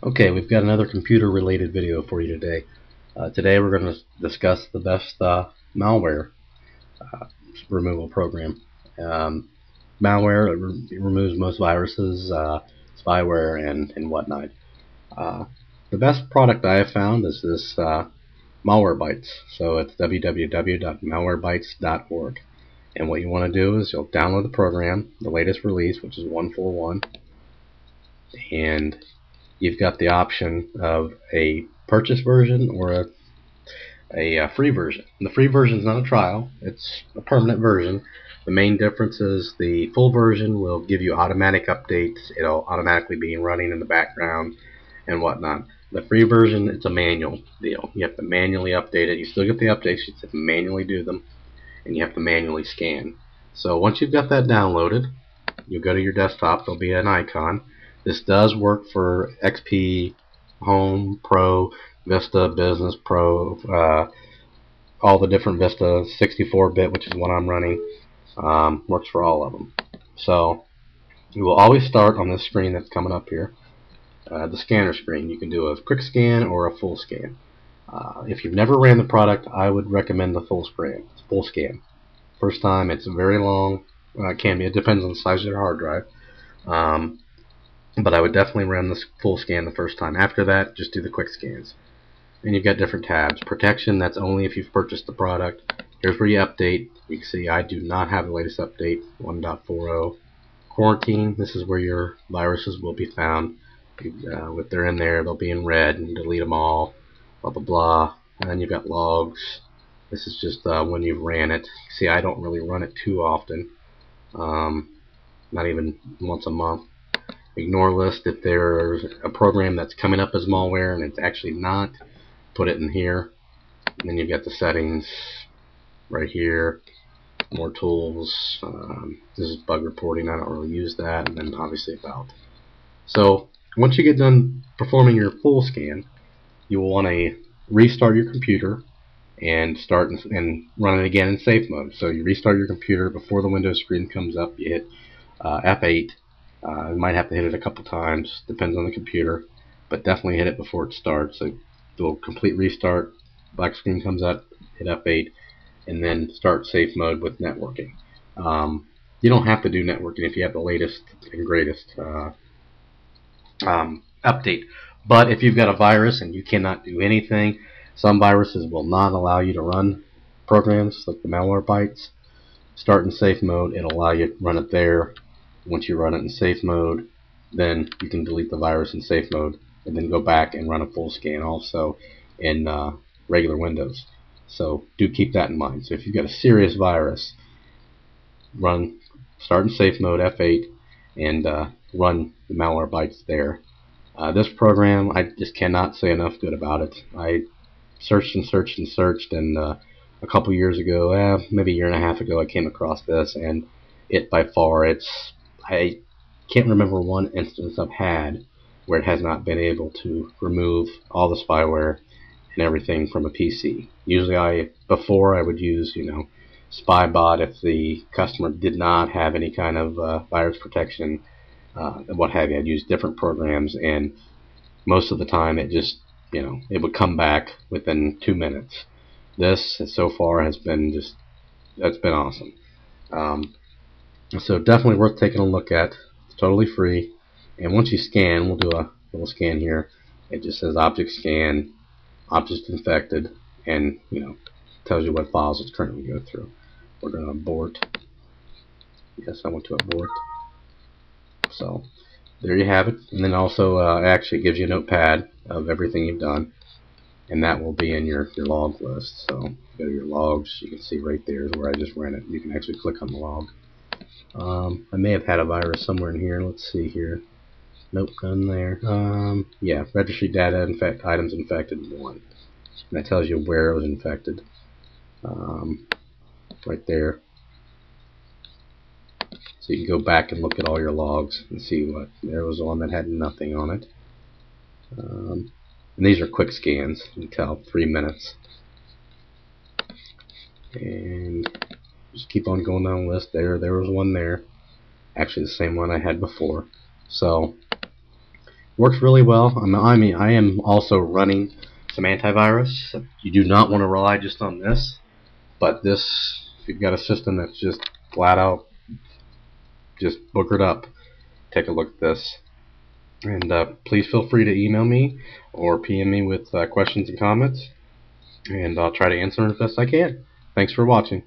Okay, we've got another computer related video for you today. Uh, today we're going to discuss the best uh, malware uh, removal program. Um, malware re removes most viruses, uh, spyware, and, and whatnot. Uh, the best product I have found is this uh, Malwarebytes. So it's www.malwarebytes.org. And what you want to do is you'll download the program, the latest release, which is 141, and you've got the option of a purchase version or a, a, a free version. And the free version is not a trial, it's a permanent version. The main difference is the full version will give you automatic updates, it'll automatically be running in the background and whatnot. The free version, it's a manual deal. You have to manually update it. You still get the updates, you have to manually do them, and you have to manually scan. So once you've got that downloaded, you'll go to your desktop, there'll be an icon this does work for XP, Home, Pro, Vista, Business, Pro, uh, all the different Vista, 64-bit, which is what I'm running. Um, works for all of them. So you will always start on this screen that's coming up here, uh, the scanner screen. You can do a quick scan or a full scan. Uh, if you've never ran the product, I would recommend the full scan. Full scan. First time, it's very long. Uh, can be. It depends on the size of your hard drive. Um, but I would definitely run the full scan the first time. After that, just do the quick scans. And you've got different tabs. Protection, that's only if you've purchased the product. Here's where you update. You can see I do not have the latest update, 1.40. Quarantine, this is where your viruses will be found. Uh, if they're in there, they'll be in red and delete them all. Blah, blah, blah. And then you've got logs. This is just uh, when you've ran it. See, I don't really run it too often. Um, not even once a month ignore list if there's a program that's coming up as malware and it's actually not put it in here. And then you've got the settings right here more tools um, this is bug reporting I don't really use that and then obviously about. So once you get done performing your full scan you will want to restart your computer and start and, and run it again in safe mode. So you restart your computer before the Windows screen comes up you hit uh, F8 uh, you might have to hit it a couple times, depends on the computer, but definitely hit it before it starts. Do a complete restart, black screen comes up, hit F8, and then start safe mode with networking. Um, you don't have to do networking if you have the latest and greatest uh, um, update. But if you've got a virus and you cannot do anything, some viruses will not allow you to run programs like the Malwarebytes. Start in safe mode, it'll allow you to run it there once you run it in safe mode, then you can delete the virus in safe mode and then go back and run a full scan also in uh, regular Windows. So do keep that in mind. So if you've got a serious virus, run start in safe mode F8 and uh, run the Malwarebytes there. Uh, this program, I just cannot say enough good about it. I searched and searched and searched, and uh, a couple years ago, eh, maybe a year and a half ago, I came across this, and it by far, it's I can't remember one instance I've had where it has not been able to remove all the spyware and everything from a PC. Usually I, before I would use, you know, Spybot if the customer did not have any kind of uh, virus protection, uh, what have you. I'd use different programs and most of the time it just, you know, it would come back within two minutes. This so far has been just, that's been awesome. Um, so definitely worth taking a look at. It's totally free. And once you scan, we'll do a little scan here. It just says object scan, object infected, and you know tells you what files it's currently going through. We're going to abort. Yes, I want to abort. So there you have it. And then also uh, actually gives you a notepad of everything you've done. And that will be in your, your log list. So go to your logs. You can see right there is where I just ran it. You can actually click on the log. Um, I may have had a virus somewhere in here. Let's see here. Nope, none there. Um, yeah, registry data, infect items infected one. And that tells you where it was infected. Um, right there. So you can go back and look at all your logs and see what. There was one that had nothing on it. Um, and these are quick scans. You can tell three minutes. And keep on going down the list. There, there was one there. Actually, the same one I had before. So, works really well. I mean, I mean, I am also running some antivirus. You do not want to rely just on this, but this, if you've got a system that's just flat out just boogered up, take a look at this. And uh, please feel free to email me or PM me with uh, questions and comments, and I'll try to answer them as best I can. Thanks for watching.